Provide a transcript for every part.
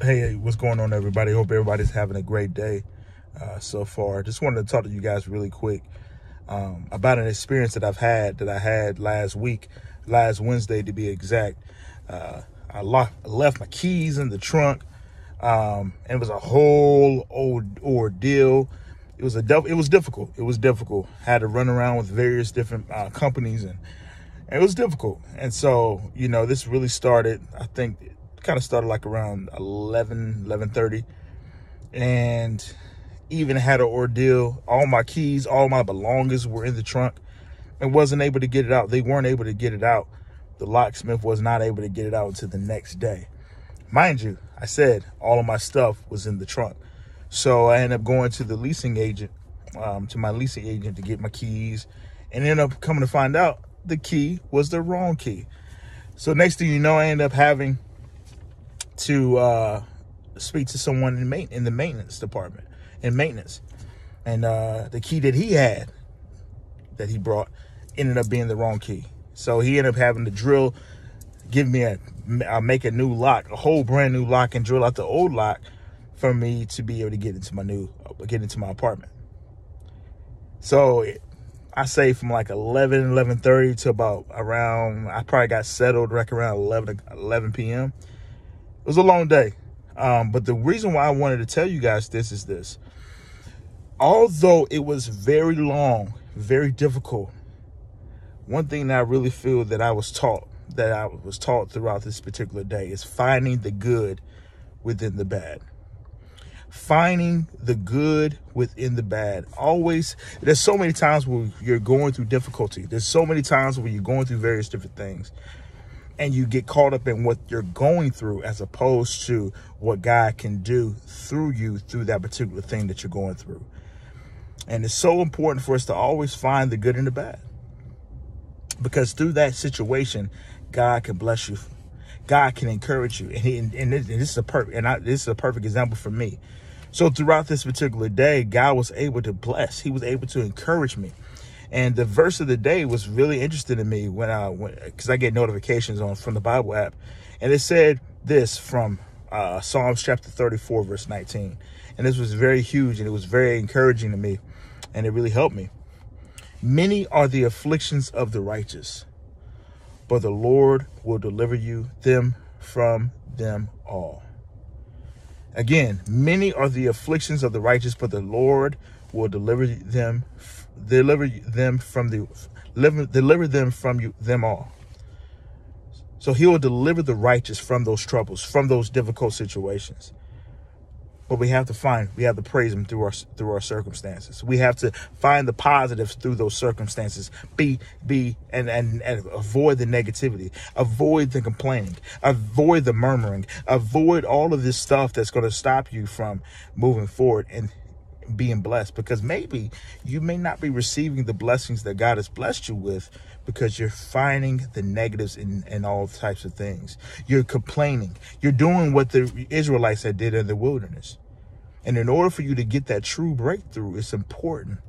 Hey, what's going on, everybody? Hope everybody's having a great day uh, so far. Just wanted to talk to you guys really quick um, about an experience that I've had that I had last week, last Wednesday to be exact. Uh, I left my keys in the trunk, um, and it was a whole old ordeal. It was a it was difficult. It was difficult. Had to run around with various different uh, companies and it was difficult. And so, you know, this really started, I think, kind of started like around 11, 11.30. And even had an ordeal. All my keys, all my belongings were in the trunk and wasn't able to get it out. They weren't able to get it out. The locksmith was not able to get it out until the next day. Mind you, I said all of my stuff was in the trunk. So I ended up going to the leasing agent, um, to my leasing agent to get my keys and ended up coming to find out the key was the wrong key. So next thing you know, I end up having to uh, speak to someone in, main, in the maintenance department, in maintenance. And uh, the key that he had, that he brought, ended up being the wrong key. So he ended up having to drill, give me a, make a new lock, a whole brand new lock, and drill out the old lock for me to be able to get into my new, get into my apartment. So I say from like 11, 11.30 to about around, I probably got settled right around 11, 11 p.m. Was a long day. Um, but the reason why I wanted to tell you guys this is this. Although it was very long, very difficult, one thing that I really feel that I was taught, that I was taught throughout this particular day is finding the good within the bad finding the good within the bad. Always, there's so many times where you're going through difficulty. There's so many times where you're going through various different things and you get caught up in what you're going through as opposed to what God can do through you through that particular thing that you're going through. And it's so important for us to always find the good and the bad. Because through that situation, God can bless you. God can encourage you. And, he, and, this, is a perfect and I, this is a perfect example for me. So throughout this particular day, God was able to bless. He was able to encourage me. And the verse of the day was really interesting to me when I went, because I get notifications on from the Bible app. And it said this from uh, Psalms chapter 34, verse 19. And this was very huge and it was very encouraging to me. And it really helped me. Many are the afflictions of the righteous, but the Lord will deliver you them from them all. Again, many are the afflictions of the righteous, but the Lord will deliver them, deliver them from the, deliver deliver them from you, them all. So he will deliver the righteous from those troubles, from those difficult situations. But we have to find, we have to praise him through our through our circumstances. We have to find the positives through those circumstances. Be be and and, and avoid the negativity, avoid the complaining, avoid the murmuring, avoid all of this stuff that's going to stop you from moving forward and being blessed because maybe you may not be receiving the blessings that God has blessed you with because you're finding the negatives in, in all types of things. You're complaining. You're doing what the Israelites had did in the wilderness. And in order for you to get that true breakthrough, it's important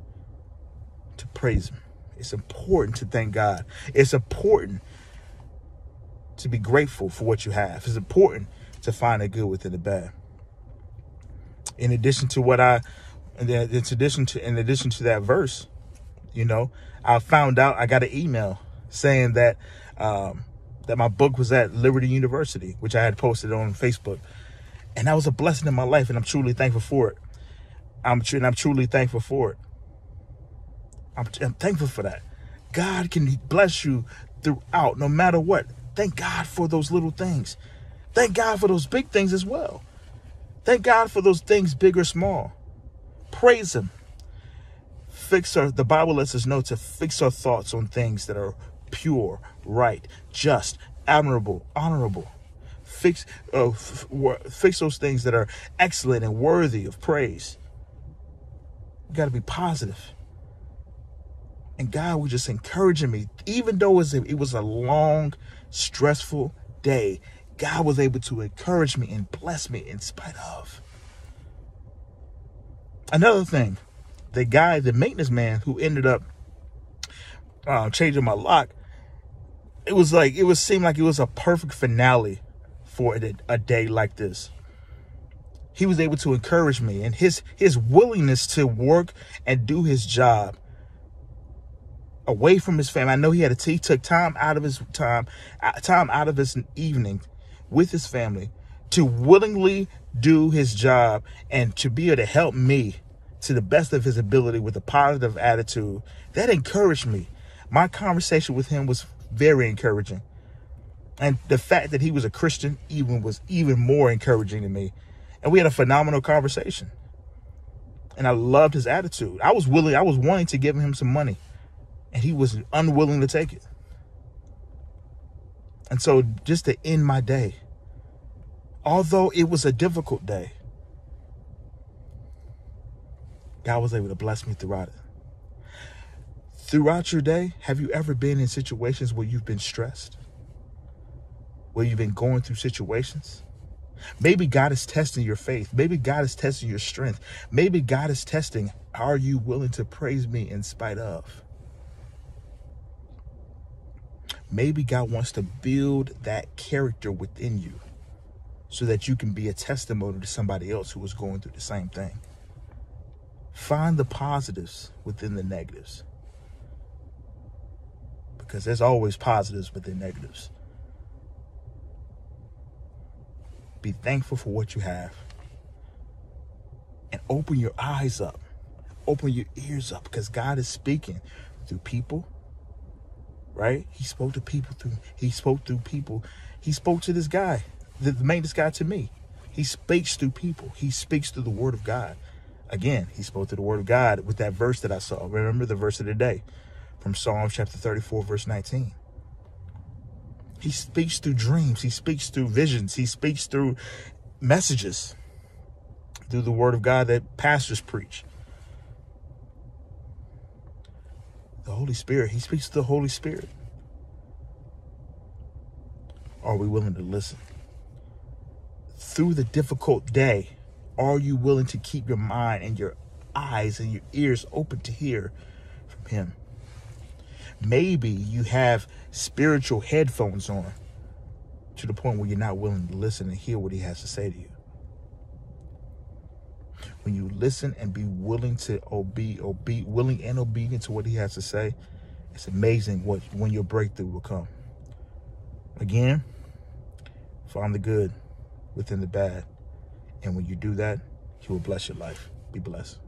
to praise him. It's important to thank God. It's important to be grateful for what you have. It's important to find the good within the bad. In addition to what I, in addition to, in addition to that verse, you know, I found out I got an email saying that um, that my book was at Liberty University, which I had posted on Facebook, and that was a blessing in my life, and I'm truly thankful for it. I'm and I'm truly thankful for it. I'm, I'm thankful for that. God can bless you throughout, no matter what. Thank God for those little things. Thank God for those big things as well. Thank God for those things, big or small. Praise Him fix our, the Bible lets us know to fix our thoughts on things that are pure, right, just, admirable, honorable. Fix, uh, fix those things that are excellent and worthy of praise. You got to be positive. And God was just encouraging me, even though it was, a, it was a long, stressful day, God was able to encourage me and bless me in spite of. Another thing, the guy, the maintenance man who ended up uh, changing my lock, it was like, it was seemed like it was a perfect finale for a, a day like this. He was able to encourage me and his his willingness to work and do his job away from his family. I know he had a he took time out of his time time out of his evening with his family to willingly do his job and to be able to help me to the best of his ability with a positive attitude. That encouraged me. My conversation with him was very encouraging. And the fact that he was a Christian even was even more encouraging to me. And we had a phenomenal conversation. And I loved his attitude. I was willing, I was wanting to give him some money. And he was unwilling to take it. And so just to end my day, although it was a difficult day, God was able to bless me throughout it. Throughout your day, have you ever been in situations where you've been stressed? Where you've been going through situations? Maybe God is testing your faith. Maybe God is testing your strength. Maybe God is testing, are you willing to praise me in spite of? Maybe God wants to build that character within you so that you can be a testimony to somebody else who is going through the same thing. Find the positives within the negatives. Because there's always positives within negatives. Be thankful for what you have. And open your eyes up. Open your ears up because God is speaking through people. Right? He spoke to people through he spoke through people. He spoke to this guy, the, the maintenance guy to me. He speaks through people. He speaks through the word of God. Again, he spoke to the word of God with that verse that I saw. Remember the verse of the day from Psalm chapter 34, verse 19. He speaks through dreams. He speaks through visions. He speaks through messages, through the word of God that pastors preach. The Holy Spirit, he speaks to the Holy Spirit. Are we willing to listen? Through the difficult day, are you willing to keep your mind and your eyes and your ears open to hear from Him? Maybe you have spiritual headphones on to the point where you're not willing to listen and hear what He has to say to you. When you listen and be willing to obey, obey, willing and obedient to what He has to say, it's amazing what when your breakthrough will come. Again, find the good within the bad. And when you do that, he will bless your life. Be blessed.